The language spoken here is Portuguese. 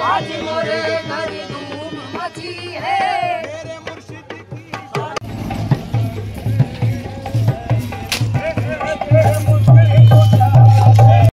Pode morrer na linda, uma